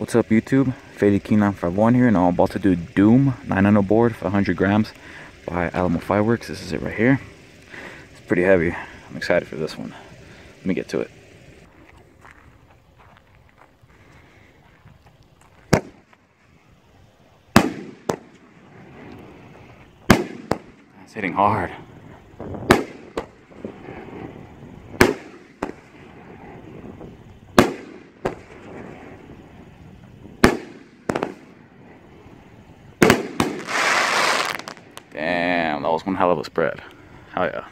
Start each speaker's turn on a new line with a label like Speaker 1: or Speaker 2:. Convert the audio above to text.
Speaker 1: What's up YouTube? Faded King 951 here and I'm about to do Doom 900 board for 100 grams by Alamo Fireworks. This is it right here. It's pretty heavy. I'm excited for this one. Let me get to it. It's hitting hard. That was one hell of a spread. Hell yeah.